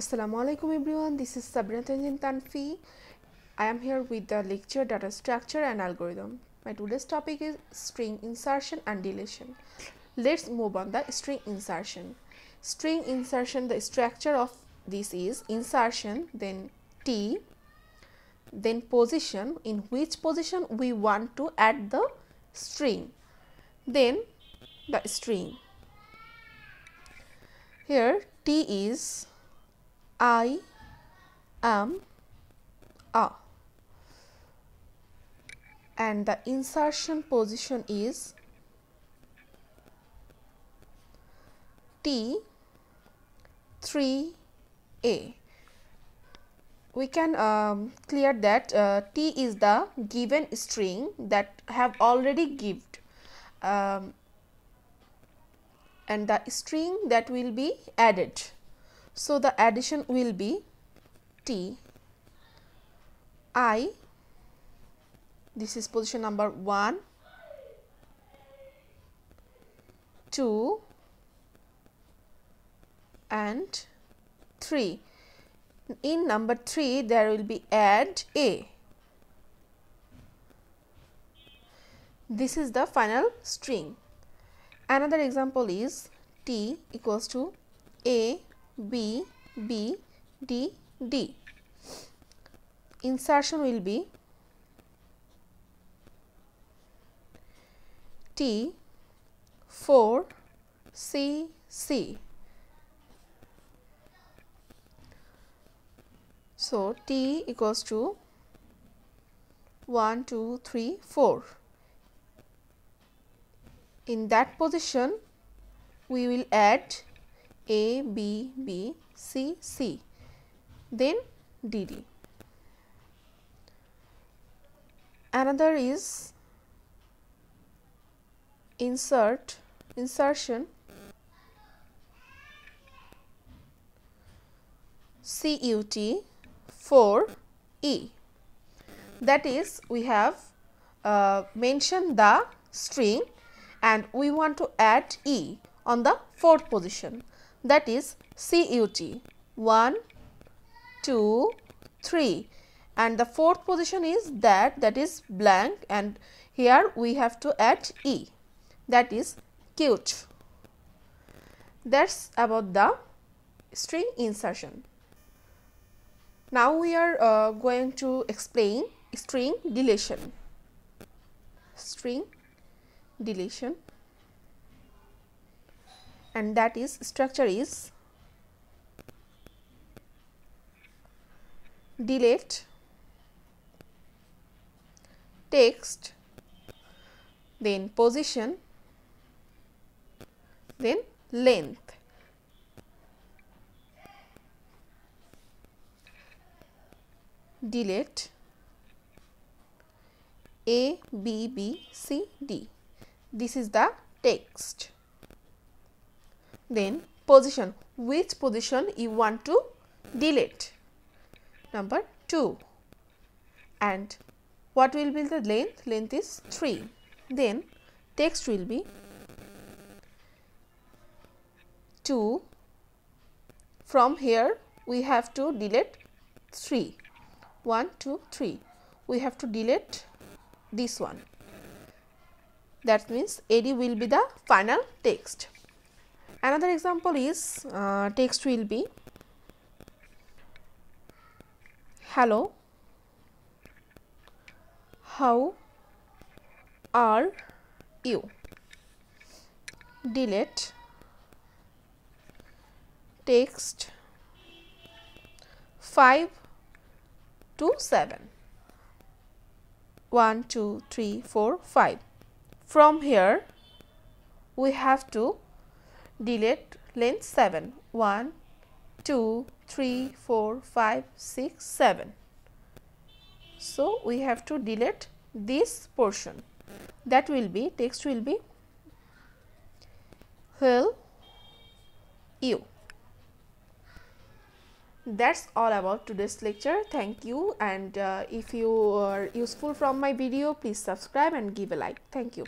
Assalamu alaikum everyone. This is Sabrina Tanjin Tanfe. I am here with the lecture data structure and algorithm. My today's topic is string insertion and deletion. Let's move on the string insertion. String insertion the structure of this is insertion then t then position in which position we want to add the string. Then the string. Here T is I am a and the insertion position is T 3 A. We can um, clear that uh, T is the given string that have already given um, and the string that will be added. So, the addition will be T I this is position number 1 2 and 3 in number 3 there will be add a. This is the final string. Another example is T equals to A, B, B, D, D. Insertion will be T 4 C C. So, T equals to 1, 2, 3, 4 in that position we will add A, B, B, C, C. Then D, D. Another is insert insertion. CUT for E. That is we have uh, mentioned the string and we want to add E on the fourth position that is CUT 1, 2, 3 and the fourth position is that that is blank and here we have to add E that is cute. That is about the string insertion. Now we are uh, going to explain string deletion. String deletion and that is structure is delete text then position then length. Delete. A b b c d. This is the text then position. Which position you want to delete? Number 2 and what will be the length? Length is 3 then text will be 2 from here we have to delete 3 1 2 3 we have to delete this one. That means AD will be the final text. Another example is uh, text will be. Hello. How are you? Delete. Text 5 to 7 1 2 3 4 5 from here we have to delete length 7 1 2 3 4 5 6 7 so we have to delete this portion. That will be text will be will you. That's all about today's lecture. Thank you. And uh, if you are useful from my video please subscribe and give a like. Thank you